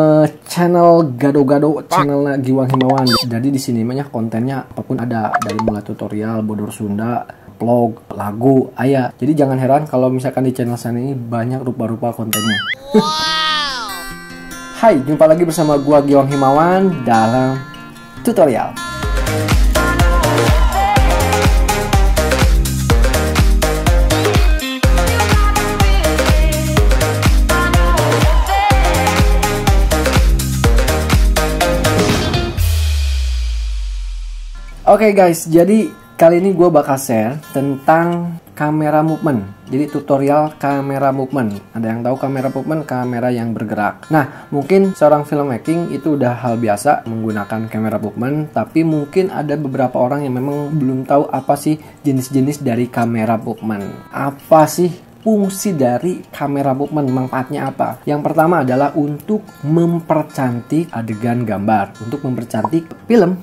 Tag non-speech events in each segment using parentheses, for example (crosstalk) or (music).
Eh, channel gado-gado channel Giwang Himawan. Jadi di sini banyak kontennya apa pun ada dari mulai tutorial bodor Sunda, vlog, lagu, ayah. Jadi jangan heran kalau misalkan di channel saya ini banyak rupa-rupa kontennya. Hai, jumpa lagi bersama gua Giwang Himawan dalam tutorial. Oke okay guys, jadi kali ini gue bakal share tentang kamera movement. Jadi tutorial kamera movement. Ada yang tahu kamera movement? Kamera yang bergerak. Nah, mungkin seorang filmmaking itu udah hal biasa menggunakan kamera movement, tapi mungkin ada beberapa orang yang memang belum tahu apa sih jenis-jenis dari kamera movement. Apa sih fungsi dari kamera movement manfaatnya apa? Yang pertama adalah untuk mempercantik adegan gambar, untuk mempercantik film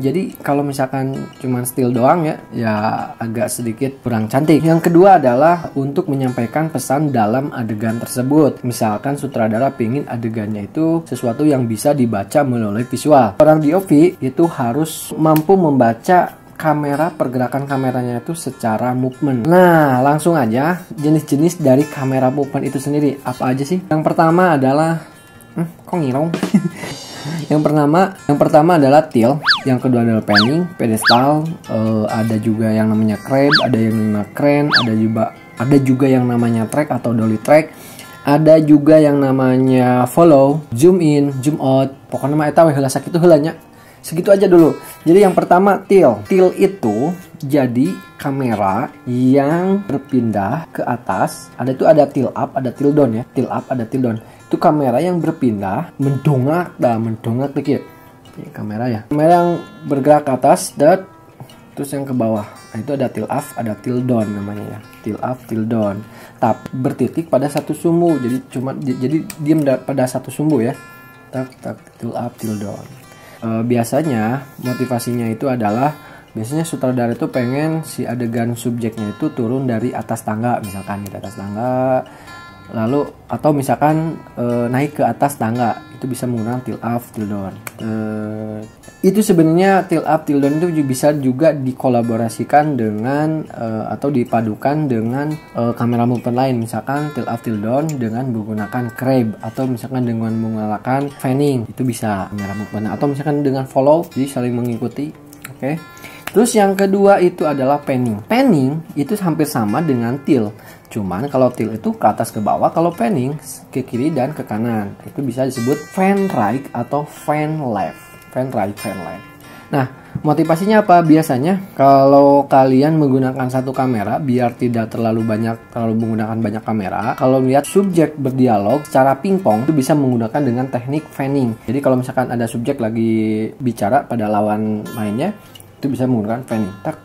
jadi kalau misalkan cuma still doang ya, ya agak sedikit kurang cantik. Yang kedua adalah untuk menyampaikan pesan dalam adegan tersebut. Misalkan sutradara pingin adegannya itu sesuatu yang bisa dibaca melalui visual. Orang DOP itu harus mampu membaca kamera pergerakan kameranya itu secara movement. Nah, langsung aja jenis-jenis dari kamera movement itu sendiri apa aja sih? Yang pertama adalah hmm, kok ngirong? (laughs) yang pertama yang pertama adalah tilt yang kedua adalah panning pedestal uh, ada juga yang namanya crane ada yang namanya crane ada juga ada juga yang namanya track atau dolly track ada juga yang namanya follow zoom in zoom out. Pokoknya mah eta heula itu helanya segitu aja dulu. Jadi yang pertama tilt tilt itu jadi kamera yang berpindah ke atas. Ada itu ada tilt up ada tilt down ya. Tilt up ada tilt down. Itu kamera yang berpindah mendongak dah mendongak dikit ya, kamera ya. Kamera yang bergerak ke atas dan terus yang ke bawah. Nah, itu ada tilt up ada tilt down namanya ya. Tilt up tilt down tapi bertitik pada satu sumbu. Jadi cuma jadi diam pada satu sumbu ya. Tak tak tilt up tilt down e, biasanya motivasinya itu adalah biasanya sutradara itu pengen si adegan subjeknya itu turun dari atas tangga. Misalkan di atas tangga lalu atau misalkan e, naik ke atas tangga itu bisa menggunakan tilt up tilt down e, itu sebenarnya tilt up tilt down itu bisa juga dikolaborasikan dengan e, atau dipadukan dengan e, kamera movement lain misalkan tilt up tilt down dengan menggunakan crab atau misalkan dengan menggunakan fanning itu bisa kamera movement atau misalkan dengan follow jadi saling mengikuti oke okay? Terus yang kedua itu adalah panning. Panning itu hampir sama dengan tilt. Cuman kalau tilt itu ke atas ke bawah, kalau panning ke kiri dan ke kanan. Itu bisa disebut fan right atau fan left. Fan right, fan left. Nah, motivasinya apa? Biasanya kalau kalian menggunakan satu kamera biar tidak terlalu banyak terlalu menggunakan banyak kamera, kalau melihat subjek berdialog secara pingpong itu bisa menggunakan dengan teknik fanning. Jadi kalau misalkan ada subjek lagi bicara pada lawan mainnya, itu bisa menggunakan fanning tak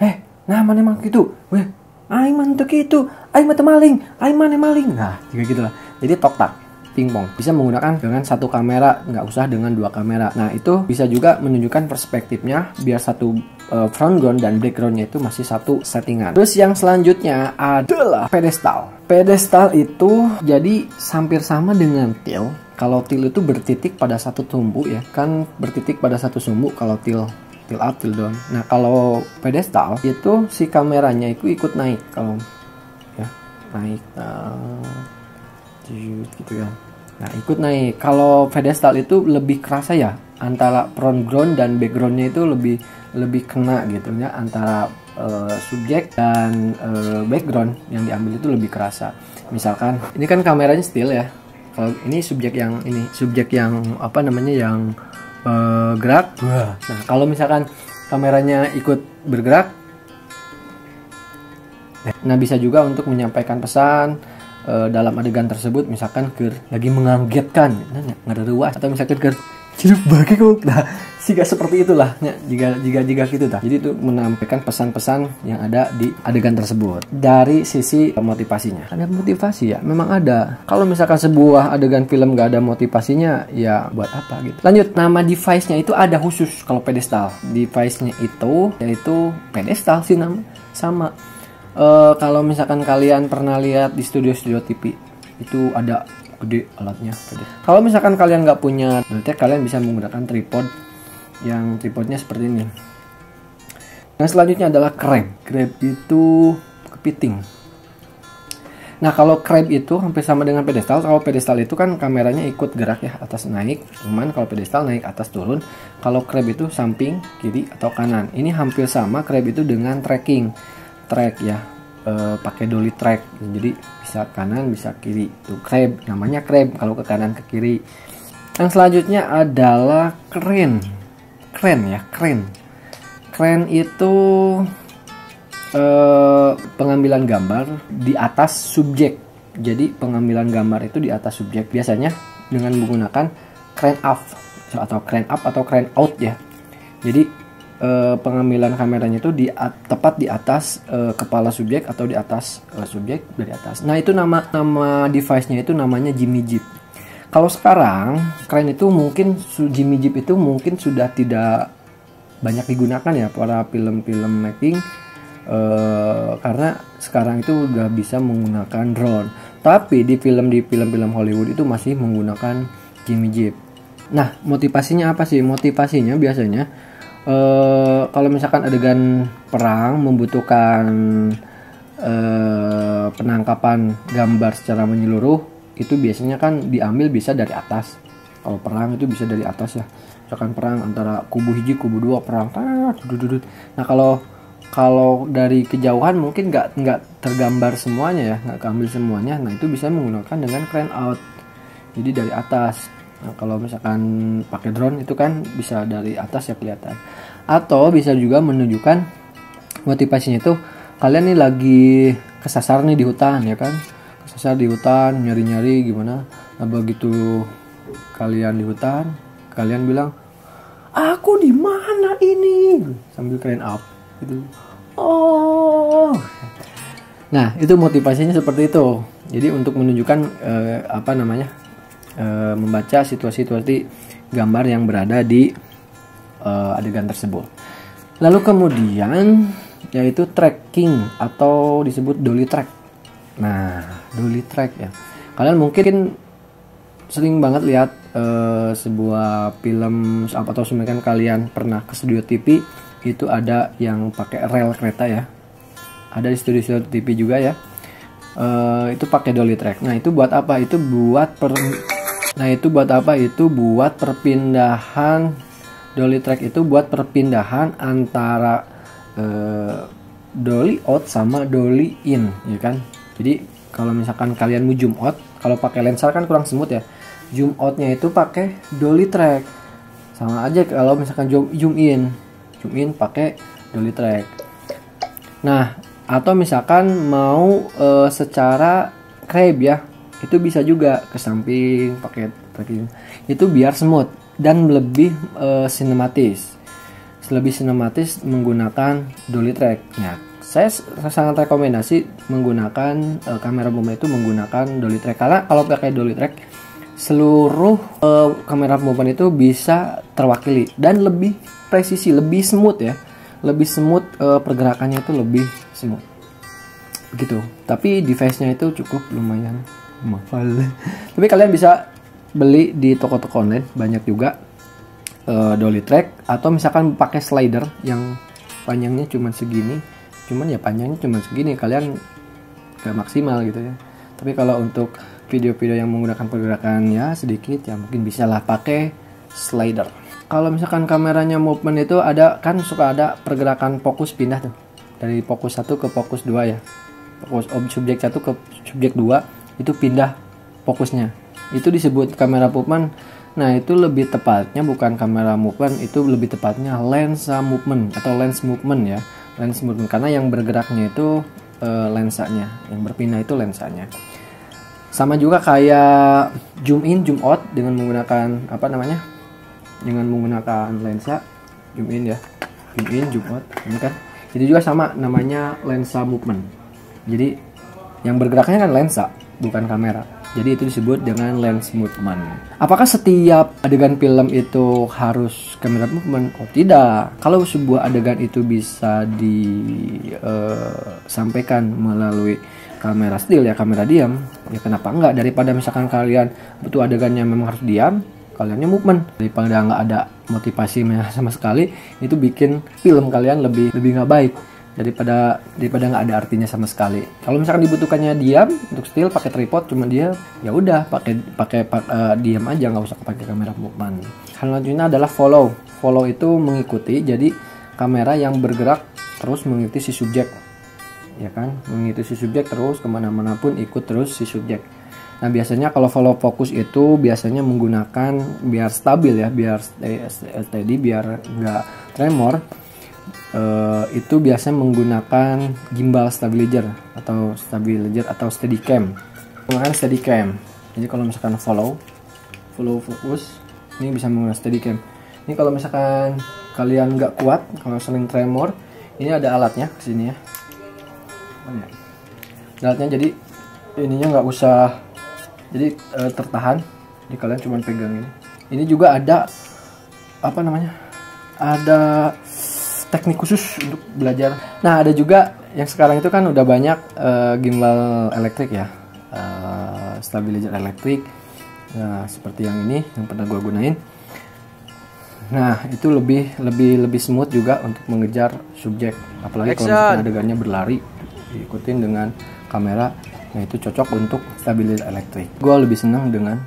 eh nah mana emang gitu weh Aiman tuh gitu Aiman maling. Aiman maling. Nah juga gitulah. Jadi tok tak pingpong bisa menggunakan dengan satu kamera nggak usah dengan dua kamera. Nah itu bisa juga menunjukkan perspektifnya biar satu uh, front ground dan backgroundnya itu masih satu settingan. Terus yang selanjutnya adalah pedestal. Pedestal itu jadi hampir sama dengan til. Kalau til itu bertitik pada satu tumbuh ya. Kan bertitik pada satu sumbu kalau til tilt up tilt down nah kalau pedestal itu si kameranya itu ikut naik kalau ya naik uh, gitu ya nah ikut naik. Kalau pedestal itu lebih kerasa ya antara front ground dan backgroundnya itu lebih lebih kena gitu ya antara uh, subjek dan uh, background yang diambil itu lebih kerasa. Misalkan ini kan kameranya still ya. Kalau ini subjek yang ini subjek yang apa namanya yang uh, gerak. Nah, kalau misalkan kameranya ikut bergerak, nah bisa juga untuk menyampaikan pesan uh, dalam adegan tersebut, misalkan ke lagi mengagetkan, nah, nggak ada ruas atau misalkan ke jeruk bagi kok. Nah, jika seperti itulah ya, jika jika jika gitu tak jadi itu menampilkan pesan-pesan yang ada di adegan tersebut. Dari sisi motivasinya. Ada motivasi ya? Memang ada. Kalau misalkan sebuah adegan film gak ada motivasinya ya buat apa gitu. Lanjut nama device-nya itu ada khusus kalau pedestal. Device-nya itu yaitu pedestal sih nama sama. Uh, kalau misalkan kalian pernah lihat di studio-studio TV itu ada gede alatnya kalau misalkan kalian nggak punya track kalian bisa menggunakan tripod yang tripodnya seperti ini Nah selanjutnya adalah crab. Crab itu kepiting. Nah kalau crab itu hampir sama dengan pedestal. Kalau pedestal itu kan kameranya ikut gerak ya atas naik. Cuman kalau pedestal naik atas turun. Kalau crab itu samping kiri atau kanan. Ini hampir sama crab itu dengan tracking track ya. E, pakai dolly track. Jadi bisa kanan bisa kiri. Itu crab namanya crab kalau ke kanan ke kiri. Yang selanjutnya adalah crane. Crane ya crane Keren itu eh, pengambilan gambar di atas subjek. Jadi pengambilan gambar itu di atas subjek biasanya dengan menggunakan crane up atau crane up atau crane out ya. Jadi eh, pengambilan kameranya itu di tepat di atas eh, kepala subjek atau di atas eh, subjek dari atas. Nah itu nama nama device-nya itu namanya Jimmy Jeep. Kalau sekarang crane itu mungkin Jimmy Jeep itu mungkin sudah tidak banyak digunakan ya para film-film making uh, karena sekarang itu udah bisa menggunakan drone. Tapi di film di film-film Hollywood itu masih menggunakan Jimmy Jeep. Nah, motivasinya apa sih? Motivasinya biasanya uh, kalau misalkan adegan perang membutuhkan uh, penangkapan gambar secara menyeluruh, itu biasanya kan diambil bisa dari atas. Kalau perang itu bisa dari atas ya. Misalkan perang antara kubu hiji kubu dua perang nah kalau kalau dari kejauhan mungkin nggak nggak tergambar semuanya ya nggak keambil semuanya. Nah itu bisa menggunakan dengan crane out. Jadi dari atas nah, kalau misalkan pakai drone itu kan bisa dari atas ya kelihatan. Atau bisa juga menunjukkan motivasinya itu kalian nih lagi kesasar nih di hutan ya kan? Kesasar di hutan nyari-nyari gimana? Nah begitu kalian di hutan kalian bilang aku di mana ini? Sambil kalian up gitu. Oh. Nah itu motivasinya seperti itu. Jadi untuk menunjukkan eh, apa namanya eh, membaca situasi-situasi gambar yang berada di eh, adegan tersebut. Lalu kemudian yaitu tracking atau disebut dolly track. Nah dolly track ya. Kalian mungkin sering banget lihat uh, sebuah film atau semacam kalian pernah ke studio TV itu ada yang pakai rel kereta ya. Ada di studio, studio TV juga ya. Uh, itu pakai dolly track. Nah itu buat apa? Itu buat per nah itu buat apa? Itu buat perpindahan. Dolly track itu buat perpindahan antara uh, dolly out sama dolly in ya kan? Jadi kalau misalkan kalian mau zoom out kalau pakai lensa kan kurang smooth ya. Zoom outnya itu pakai dolly track. Sama aja kalau misalkan zoom, zoom in. Zoom in pakai dolly track. Nah atau misalkan mau e, secara crab ya itu bisa juga ke samping pakai tracking itu biar smooth dan lebih e, sinematis lebih sinematis menggunakan dolly track ya saya sangat rekomendasi menggunakan e, kamera boom itu menggunakan dolly track karena kalau pakai dolly track seluruh uh, kamera movement itu bisa terwakili dan lebih presisi, lebih smooth ya. Lebih smooth uh, pergerakannya itu lebih smooth. Begitu. Tapi device-nya itu cukup lumayan mahal. Tapi kalian bisa beli di toko-toko online banyak juga uh, dolly track atau misalkan pakai slider yang panjangnya cuma segini. Cuman ya panjangnya cuma segini, kalian gak maksimal gitu ya. Tapi kalau untuk video-video yang menggunakan pergerakan ya sedikit ya mungkin bisa lah pakai slider kalau misalkan kameranya movement itu ada kan suka ada pergerakan fokus pindah tuh dari fokus satu ke fokus dua ya fokus subjek satu ke subjek dua itu pindah fokusnya. Itu disebut kamera movement. Nah itu lebih tepatnya bukan kamera movement itu lebih tepatnya lensa movement atau lens movement ya. Lens movement. Karena yang bergeraknya itu e, lensanya. Yang berpindah itu lensanya. Sama juga kayak zoom in zoom out dengan menggunakan apa namanya? Dengan menggunakan lensa zoom in ya. Zoom in zoom out. Ini kan? Itu juga sama namanya lensa movement. Jadi yang bergeraknya kan lensa bukan kamera. Jadi itu disebut dengan lens movement. Apakah setiap adegan film itu harus kamera movement? Oh tidak. Kalau sebuah adegan itu bisa disampaikan uh, melalui kamera still ya kamera diam ya kenapa enggak? Daripada misalkan kalian butuh adegannya memang harus diam kaliannya movement. Daripada nggak ada motivasi (laughs) sama sekali itu bikin film kalian lebih lebih nggak baik daripada daripada nggak ada artinya sama sekali. Kalau misalkan dibutuhkannya diam untuk still pakai tripod cuma dia ya udah pakai pakai uh, diam aja nggak usah pakai kamera movement hal selanjutnya adalah follow. Follow itu mengikuti jadi kamera yang bergerak terus mengikuti si subjek. Ya kan? Mengikuti si subjek terus ke mana-mana pun ikut terus si subjek. Nah biasanya kalau follow fokus itu biasanya menggunakan biar stabil ya biar steady biar nggak tremor uh, itu biasanya menggunakan gimbal stabilizer atau stabilizer atau steadicam. Menggunakan steadicam. Jadi kalau misalkan follow follow fokus ini bisa menggunakan steadicam. Ini kalau misalkan kalian nggak kuat kalau sering tremor ini ada alatnya ke sini ya. Alatnya jadi ininya nggak usah jadi e, tertahan. Jadi kalian cuma pegang ini ini juga ada apa namanya ada teknik khusus untuk belajar. Nah ada juga yang sekarang itu kan udah banyak e, gimbal elektrik ya. E, stabilizer elektrik. Nah seperti yang ini yang pernah gue gunain. Nah itu lebih lebih lebih smooth juga untuk mengejar subjek. Apalagi kalau adegannya berlari diikutin dengan kamera nah itu cocok untuk stabilizer elektrik. Gue lebih senang dengan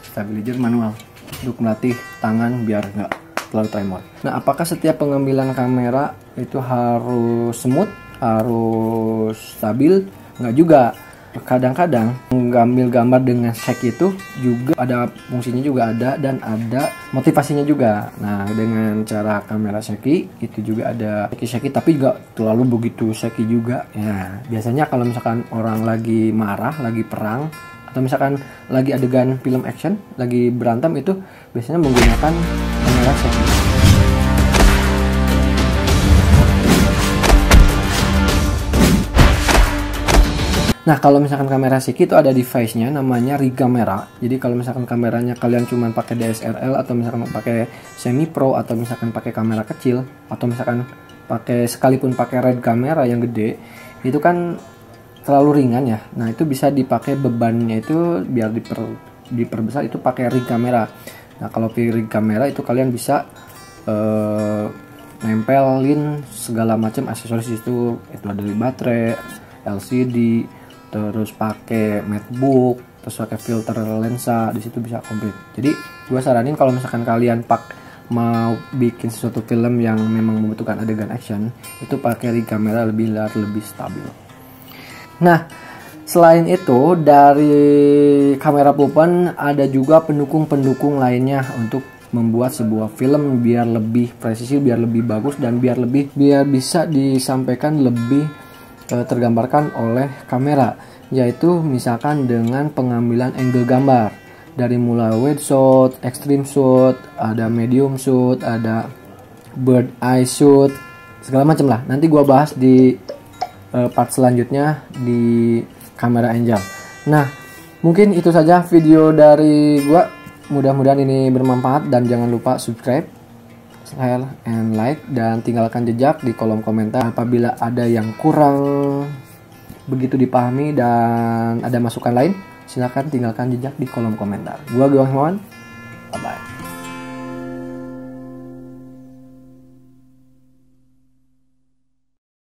stabilizer manual untuk melatih tangan biar nggak terlalu tremor. Nah apakah setiap pengambilan kamera itu harus smooth harus stabil? Nggak juga. Kadang-kadang mengambil gambar dengan shake itu juga ada fungsinya juga ada dan ada motivasinya juga. Nah dengan cara kamera shaky itu juga ada shaky shaky tapi juga terlalu begitu shaky juga. Ya biasanya kalau misalkan orang lagi marah lagi perang atau misalkan lagi adegan film action lagi berantem itu biasanya menggunakan Nah kalau misalkan kamera Siki itu ada device-nya namanya rig. Jadi kalau misalkan kameranya kalian cuma pakai DSLR atau misalkan pakai semi pro atau misalkan pakai kamera kecil atau misalkan pakai sekalipun pakai red kamera yang gede itu kan terlalu ringan ya. Nah itu bisa dipakai bebannya itu biar diper, diperbesar itu pakai rig. Nah kalau pakai rig kamera itu kalian bisa uh, nempelin segala macam aksesoris itu. Itu ada dari baterai, LCD, terus pakai MacBook terus pakai filter lensa di situ bisa komplit. Jadi gue saranin kalau misalkan kalian pak mau bikin sesuatu film yang memang membutuhkan adegan action itu pakai rig kamera lebih lebih stabil. Nah selain itu dari kamera pulpen ada juga pendukung-pendukung lainnya untuk membuat sebuah film biar lebih presisi biar lebih bagus dan biar lebih biar bisa disampaikan lebih Eh, tergambarkan oleh kamera yaitu misalkan dengan pengambilan angle gambar dari mulai wide shot, extreme shot, ada medium shot, ada bird eye shot, segala macam lah. Nanti gua bahas di uh, part selanjutnya di kamera angel. Nah, mungkin itu saja video dari gua. Mudah-mudahan ini bermanfaat dan jangan lupa subscribe share and like dan tinggalkan jejak di kolom komentar apabila ada yang kurang begitu dipahami dan ada masukan lain silahkan tinggalkan jejak di kolom komentar gua Gilang Himawan bye bye